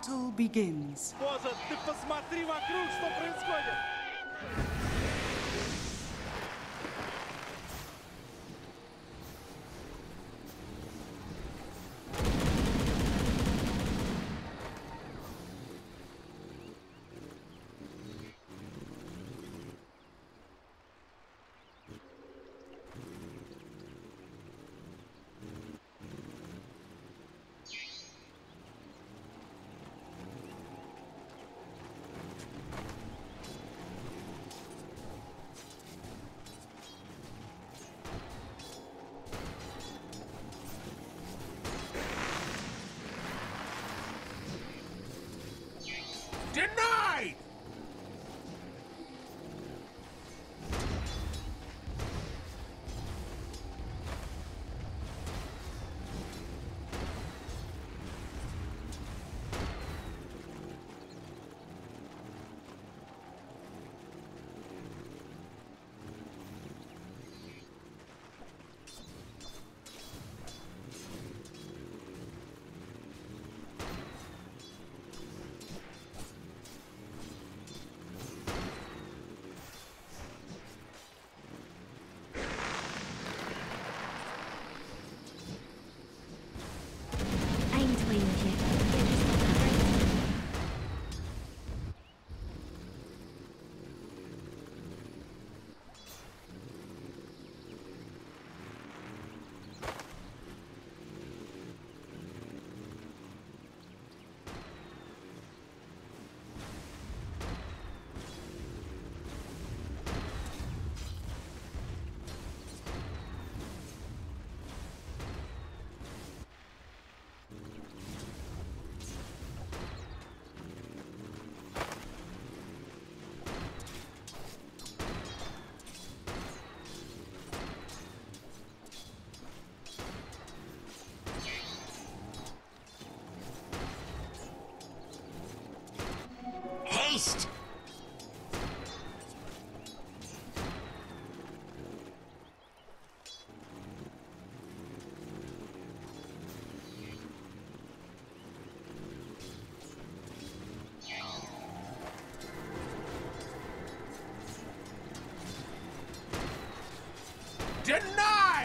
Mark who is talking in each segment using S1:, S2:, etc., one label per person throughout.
S1: Battle begins.
S2: Denied!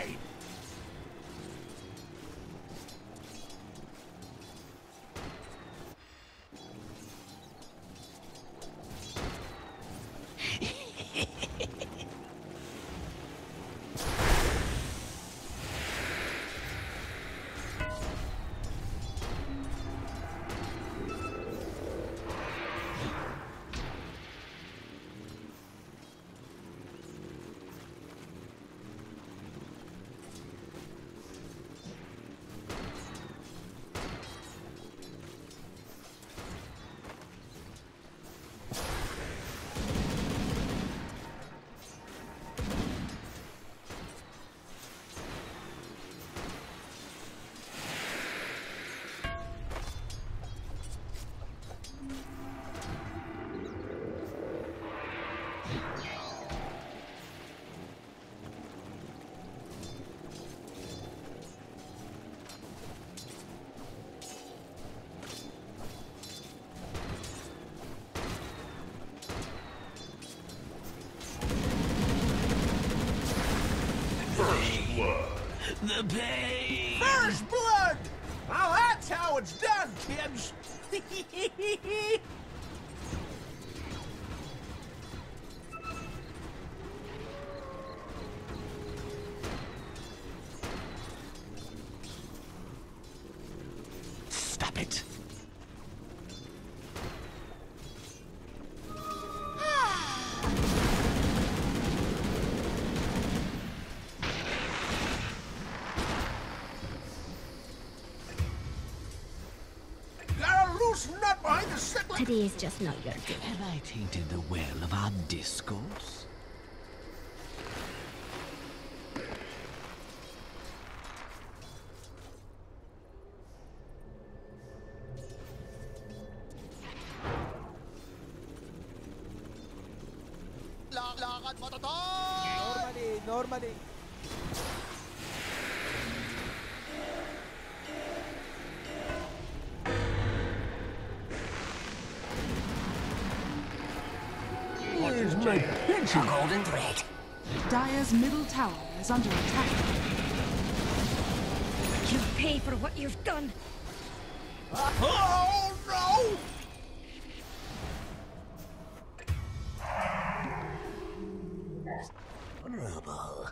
S2: The pain!
S3: First blood! Now that's how it's done, kids!
S4: Is just not your day.
S2: Have I tainted the well of our discourse?
S3: Here's my pension.
S2: golden thread.
S1: Dire's middle tower is under attack.
S4: You pay for what you've done.
S3: Oh, no!
S2: Honorable.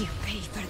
S4: You pay for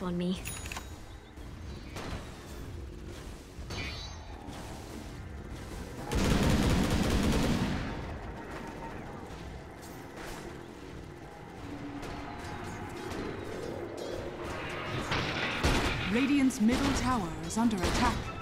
S4: up on me.
S1: Radiant's middle tower is under attack.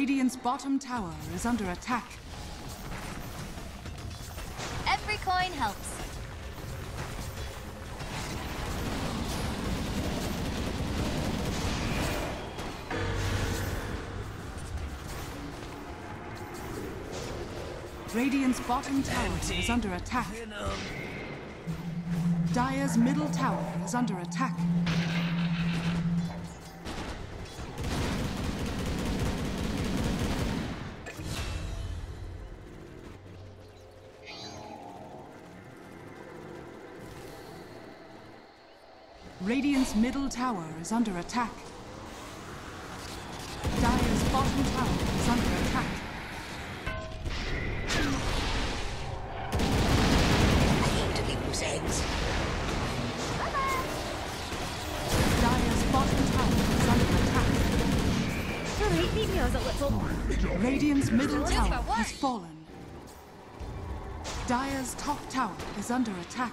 S1: Radiant's bottom tower is under attack.
S5: Every coin helps.
S1: Radiant's bottom tower is under attack. Dire's middle tower is under attack. Radiant's middle tower is under attack. Dire's bottom tower is under attack. Dire's bottom tower is under attack.
S4: Alright, maybe I was a little.
S1: Radiant's middle tower has fallen. Dire's top tower is under attack.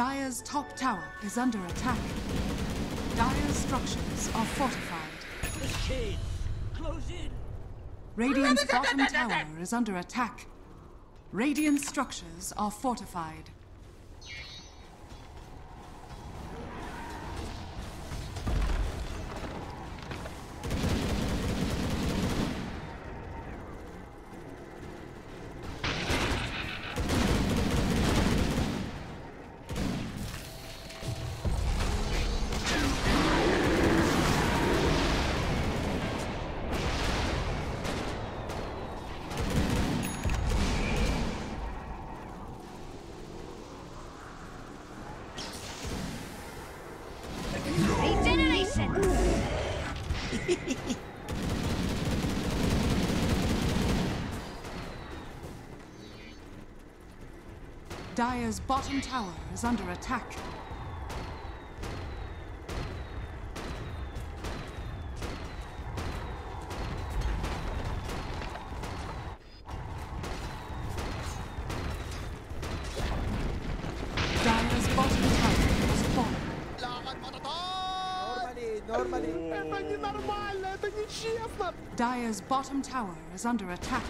S1: Dire's top tower is under attack. Dire's structures are fortified. Close in. Radiant's bottom tower is under attack. Radiant structures are fortified. Dire's bottom tower is under attack.
S6: Dire's bottom
S1: tower bottom tower is under attack.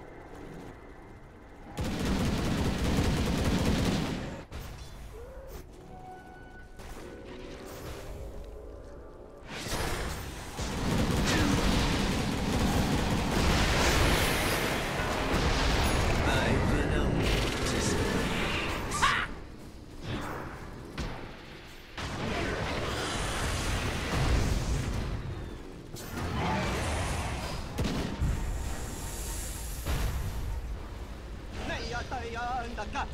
S4: Dare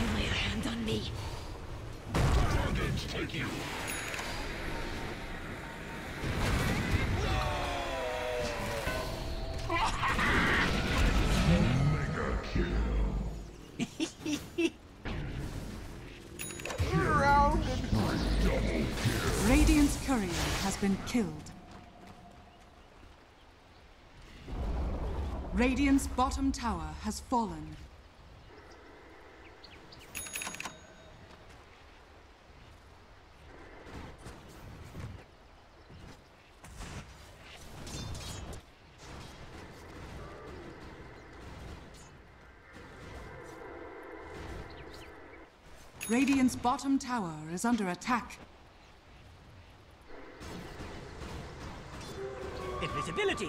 S4: you lay a hand on me?
S7: Targets take you. Mega kill.
S1: Radiant's courier has been killed. Radiant's bottom tower has fallen. Radiant's bottom tower is under attack.
S8: Invisibility!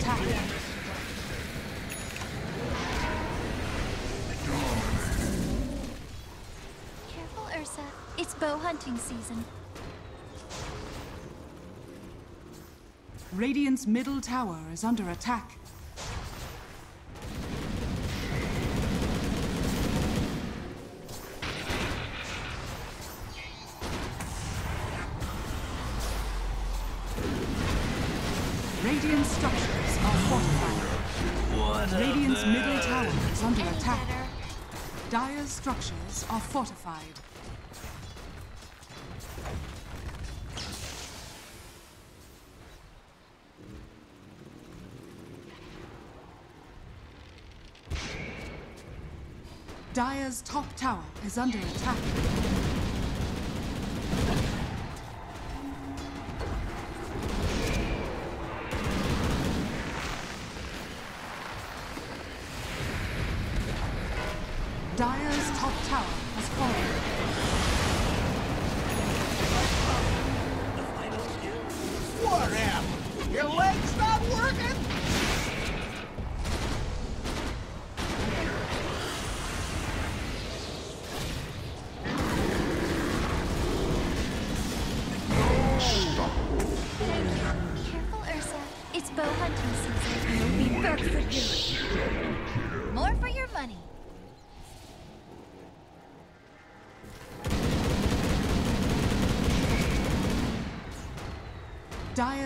S5: Bow hunting season.
S1: Radiant's middle tower is under attack. Radiant structures are fortified. Radiant's middle tower is under
S5: Any
S1: attack.
S5: better?
S1: Dire's structures are fortified. Dire's top tower is under attack. Dire's top tower has fallen.
S3: Whatever. Your leg's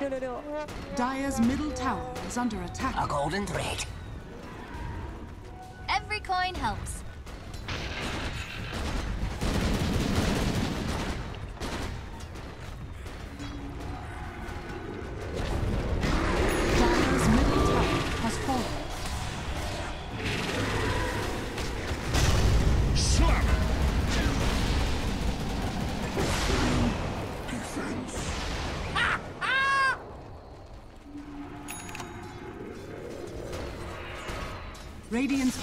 S4: No, no, no.
S1: Dire's middle tower is under attack.
S8: A golden thread.
S5: Every coin helps.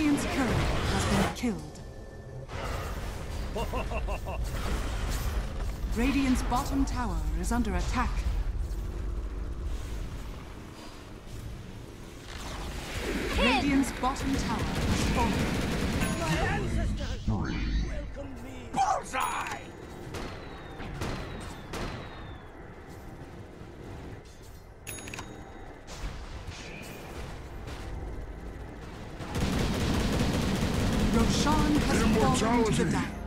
S1: Radiant's courier has been killed. Radiant's bottom tower is under attack. Radiant's bottom tower has fallen. Roshan has fallen to
S7: Immortality.
S1: the dire.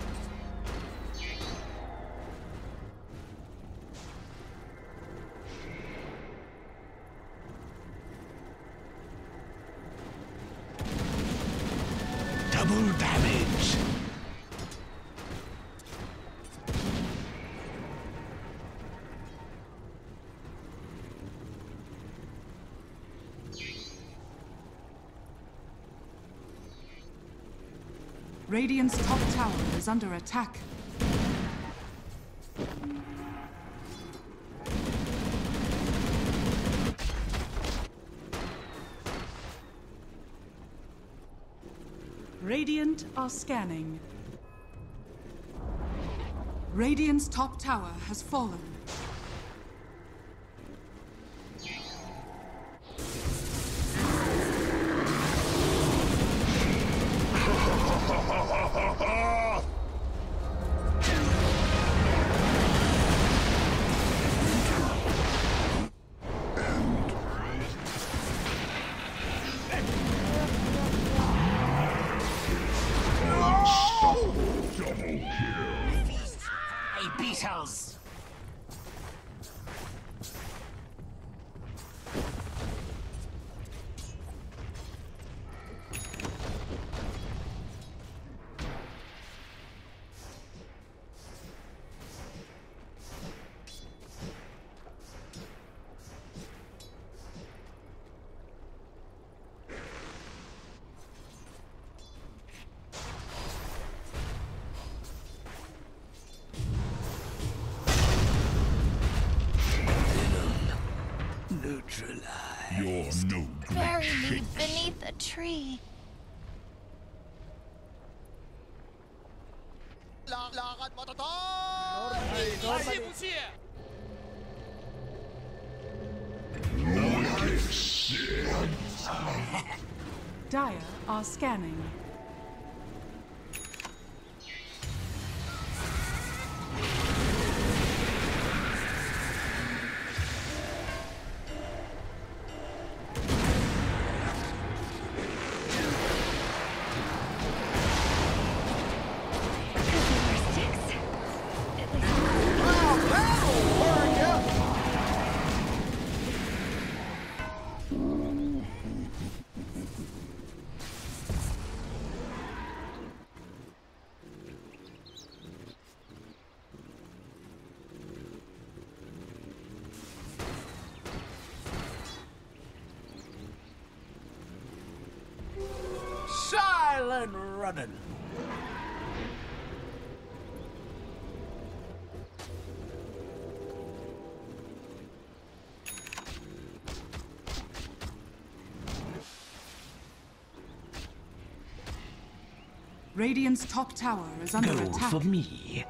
S1: Radiant's top tower is under attack. Radiant are scanning. Radiant's top tower has fallen.
S2: Neutralize.
S7: You're no
S5: Bury
S7: great
S5: me
S7: shakes.
S5: beneath a tree.
S7: Wicked sin.
S1: Dire are scanning.
S3: Running.
S1: Radiant's top tower is under
S2: Go
S1: attack.
S2: for me.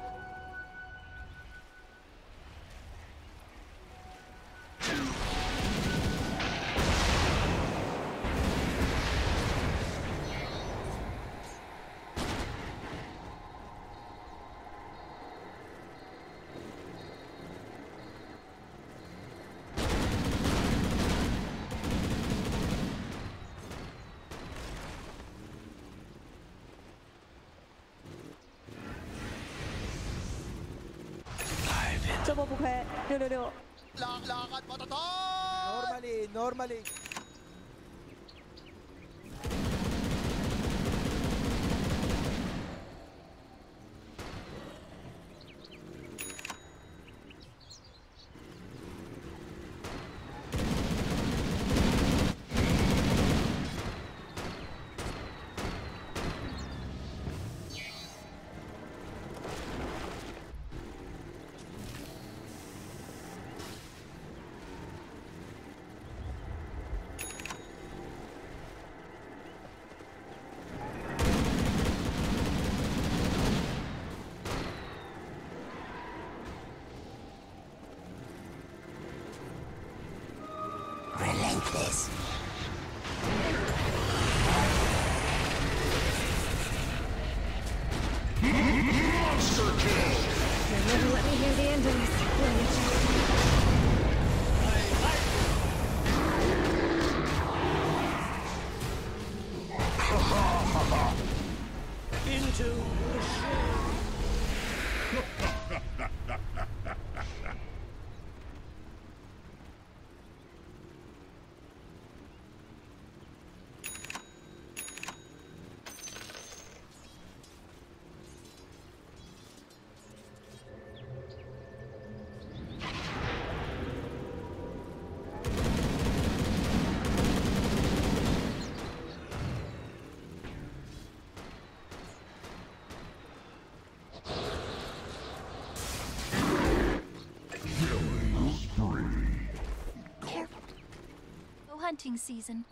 S5: Hunting season.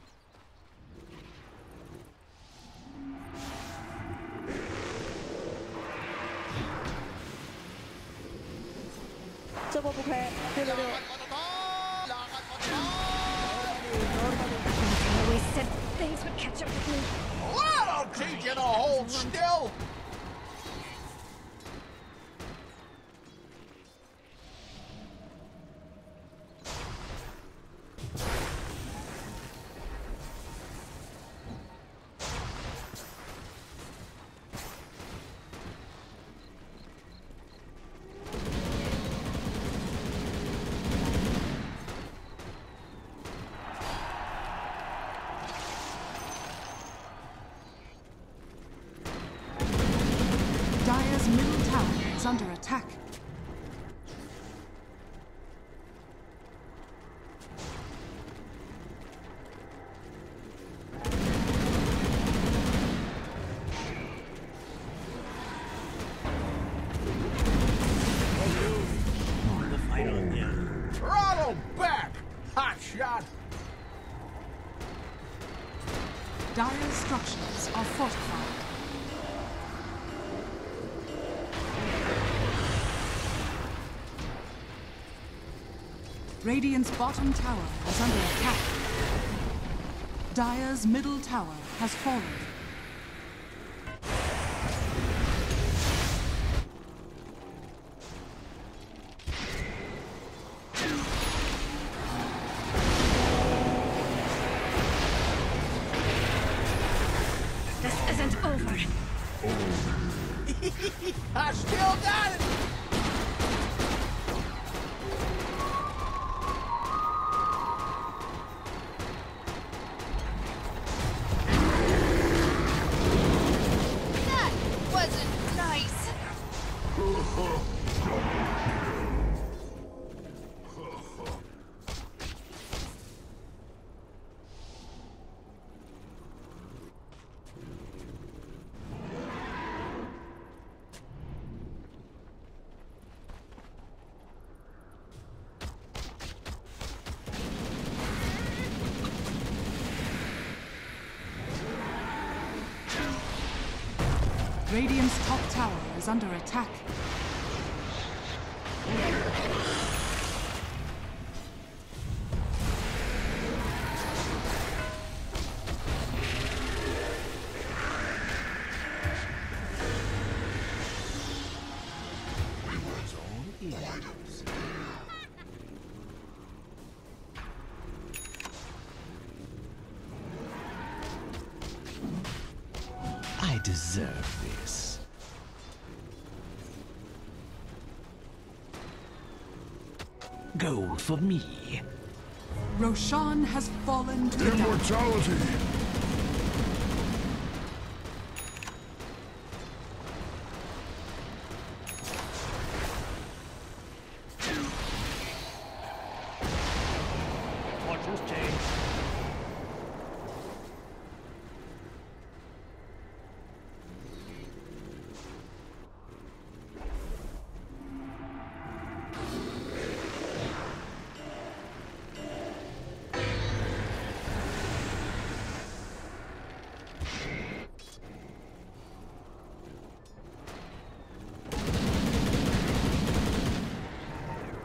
S4: I always said things would catch up with me.
S3: Well, I'll teach you to hold still.
S1: Radiant's bottom tower is under attack. Dire's middle tower has fallen.
S4: This isn't over.
S3: I still got it.
S1: Is under attack.
S2: For me.
S1: Roshan has fallen to the.
S7: Immortality!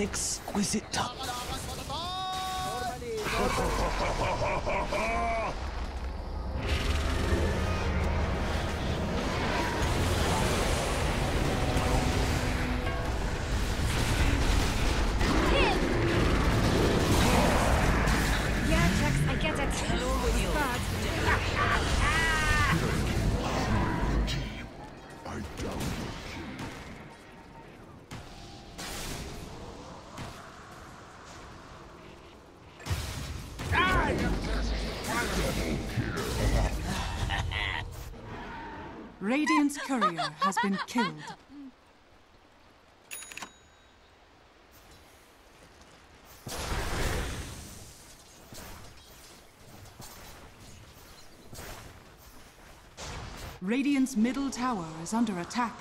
S2: An exquisite touch.
S1: Has been killed. Radiant's middle tower is under attack.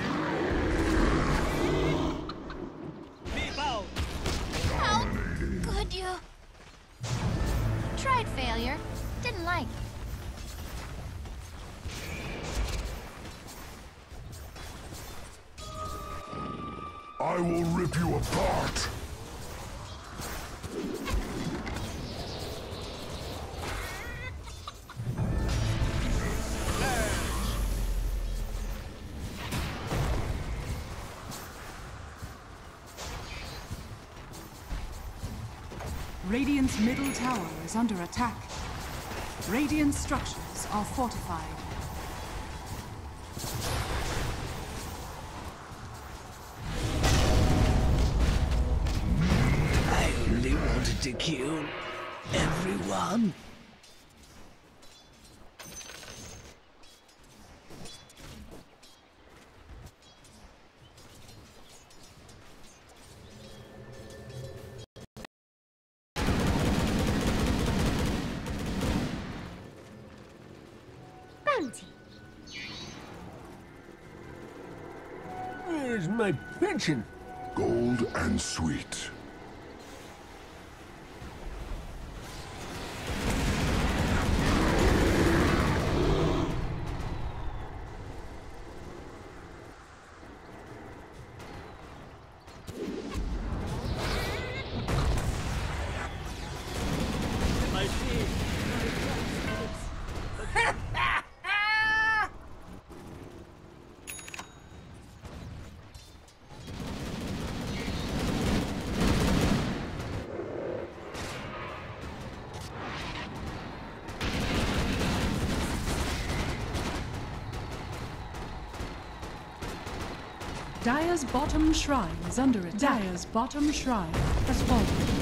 S1: Middle tower is under attack. Radiant structures are fortified.
S2: I only wanted to kill everyone.
S3: My pension?
S7: Gold and sweet.
S1: Dire's bottom shrine is under attack. Dire's bottom shrine has fallen.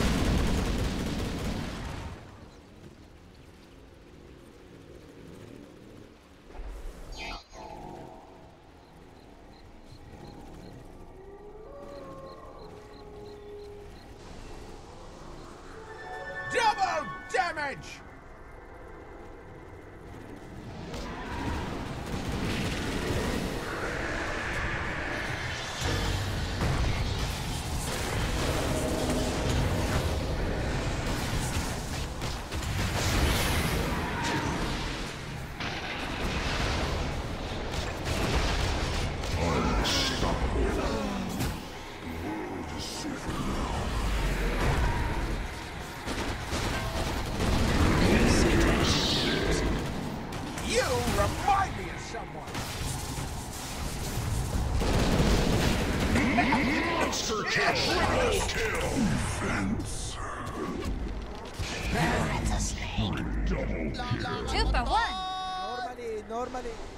S3: Remind me of someone.
S7: Monster kill! Triple kill! Defense. Double kill.
S5: Two for one.
S9: Normally, normally.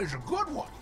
S3: Is a good one.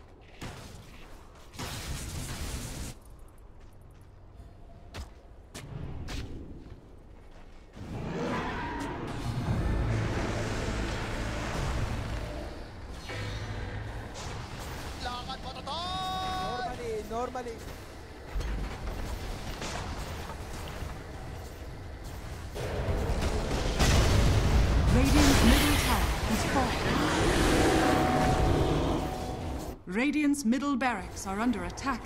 S1: Middle barracks are under attack.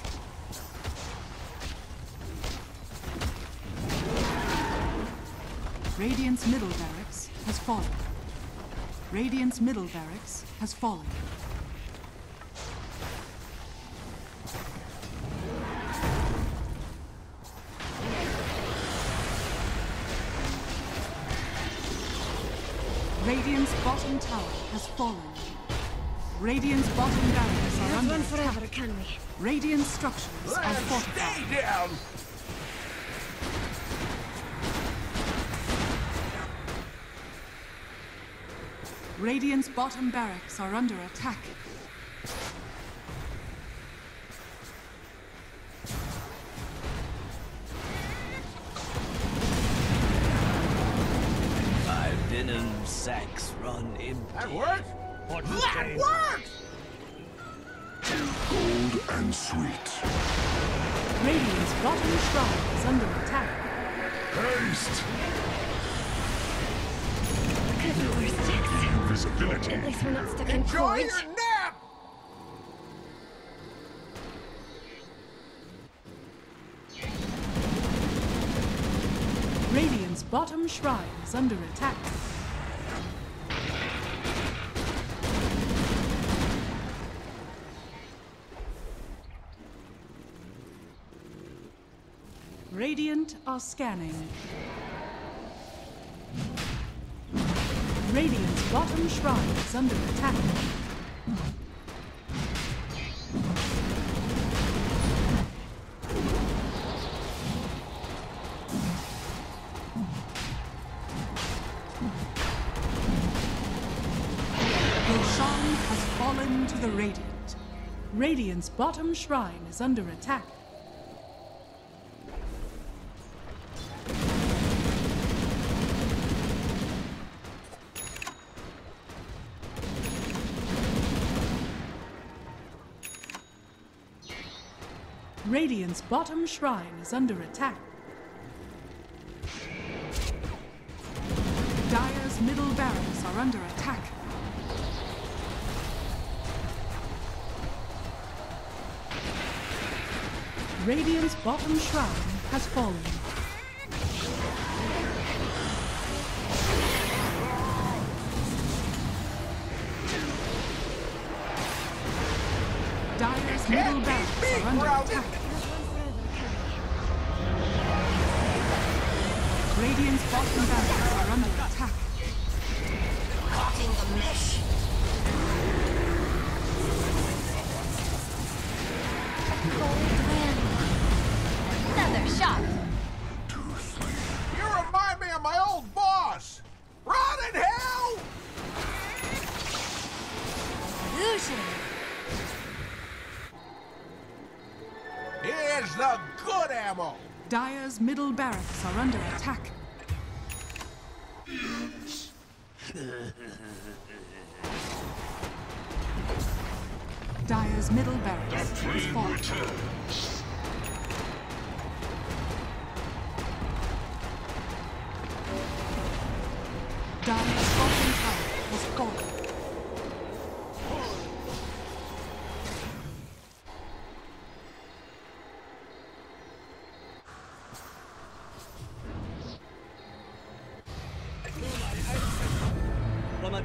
S1: Radiant's middle barracks has fallen. Radiant's middle barracks has fallen. Radiant's bottom tower has fallen. Radiant's bottom barracks are under
S4: run
S1: attack.
S4: forever, can we?
S1: Radiant structures are
S3: Let's
S1: fortified.
S3: stay down.
S1: Radiant's bottom barracks are under attack.
S2: My venom sacs run empty.
S3: That worked? That worked!
S4: At least we're not stuck in
S3: Enjoy
S4: cold.
S3: your nap!
S1: Radiant's bottom shrine is under attack. Radiant are scanning. bottom shrine is under attack. Roshan has fallen to the Radiant. Radiant's bottom shrine is under attack. Radiant's bottom shrine is under attack. Dire's middle barracks are under attack. Radiant's bottom shrine has fallen. Dire's middle barracks under attack. Radiant's bottom barracks are under attack.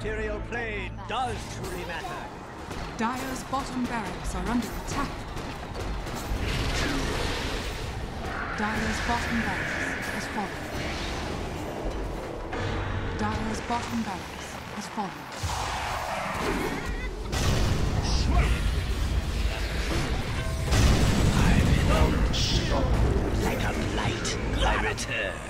S10: Material plane does truly matter.
S1: Dire's bottom barracks are under attack. Dire's bottom barracks has fallen. Dire's bottom barracks has fallen.
S2: I'm in show like a light, I return.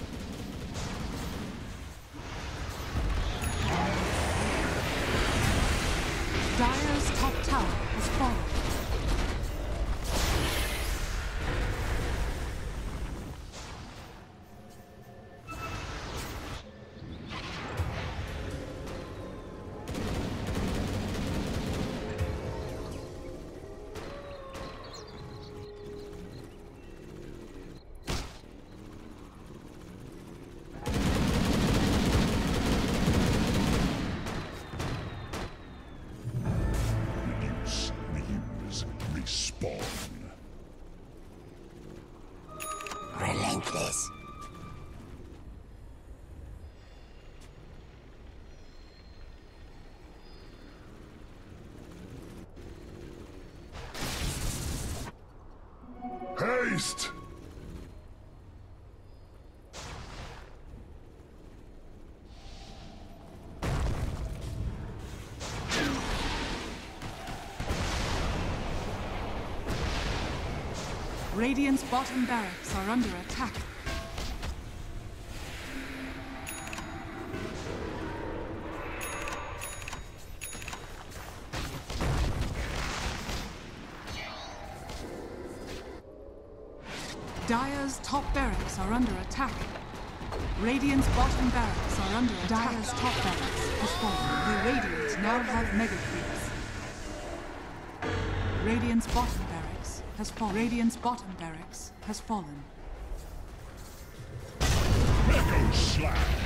S7: Haste!
S1: Radiant's bottom barracks are under attack. Radiant's bottom barracks are under attack. Dire's top barracks has fallen. The Radiant now have mega creeps. Radiant's bottom barracks has fallen. Radiant's bottom barracks has fallen.
S7: Echo
S1: Slam!